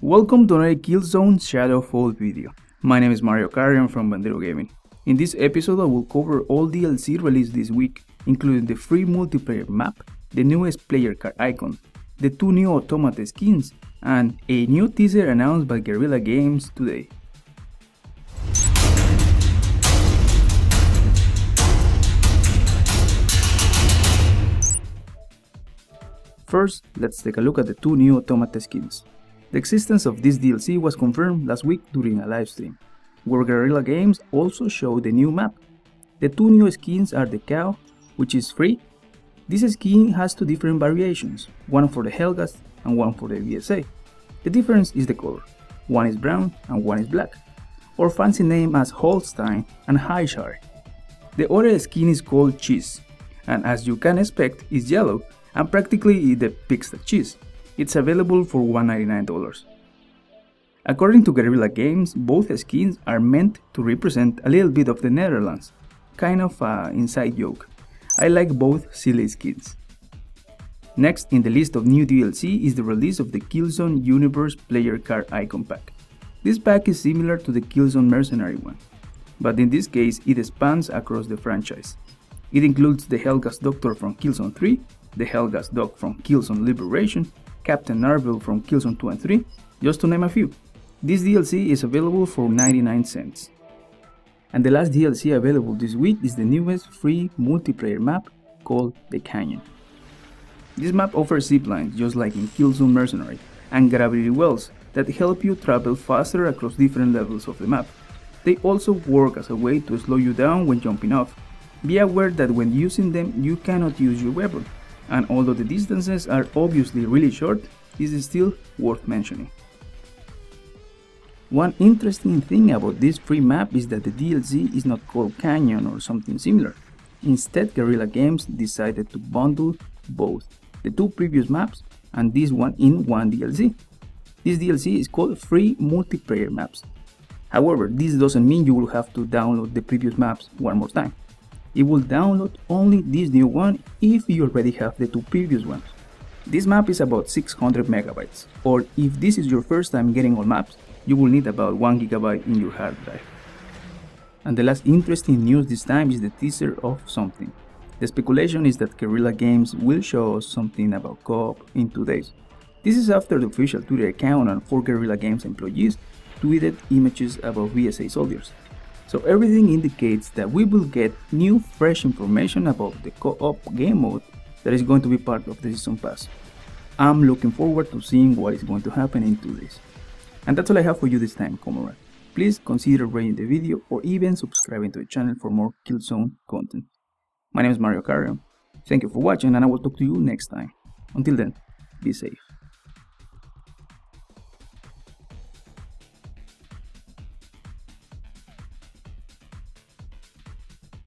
Welcome to another Killzone Shadow Fall video. My name is Mario Carrion from Bandito Gaming. In this episode I will cover all DLC released this week, including the free multiplayer map, the newest player card icon, the two new automata skins, and a new teaser announced by Guerrilla Games today. First, let's take a look at the two new automata skins. The existence of this DLC was confirmed last week during a livestream, where Guerrilla Games also showed the new map. The two new skins are the cow, which is free. This skin has two different variations, one for the Helghast and one for the VSA. The difference is the color, one is brown and one is black, or fancy name as Holstein and Highshire. The other skin is called Cheese, and as you can expect is yellow and practically depicts the cheese. It's available for $199. According to Guerrilla Games, both skins are meant to represent a little bit of the Netherlands, kind of an inside joke. I like both silly skins. Next in the list of new DLC is the release of the Killzone Universe Player Card Icon Pack. This pack is similar to the Killzone Mercenary one, but in this case it spans across the franchise. It includes the Helghast Doctor from Killzone 3, the Helghast Doc from Killzone Liberation, Captain Narville from Killzone 2 and 3, just to name a few. This DLC is available for 99 cents. And the last DLC available this week is the newest free multiplayer map called The Canyon. This map offers ziplines just like in Killzone Mercenary and gravity wells that help you travel faster across different levels of the map. They also work as a way to slow you down when jumping off. Be aware that when using them you cannot use your weapon, and although the distances are obviously really short, this is still worth mentioning. One interesting thing about this free map is that the DLC is not called Canyon or something similar. Instead, Guerrilla Games decided to bundle both the two previous maps and this one in one DLC. This DLC is called Free Multiplayer Maps. However, this doesn't mean you will have to download the previous maps one more time it will download only this new one if you already have the two previous ones. This map is about 600 megabytes, or if this is your first time getting all maps, you will need about 1 gigabyte in your hard drive. And the last interesting news this time is the teaser of something. The speculation is that Guerrilla Games will show us something about co-op in two days. This is after the official Twitter account and four Guerrilla Games employees tweeted images about VSA soldiers. So everything indicates that we will get new fresh information about the co-op game mode that is going to be part of the season pass. I'm looking forward to seeing what is going to happen in two days. And that's all I have for you this time, comrade. Please consider rating the video or even subscribing to the channel for more Killzone content. My name is Mario Carrion. Thank you for watching and I will talk to you next time. Until then, be safe.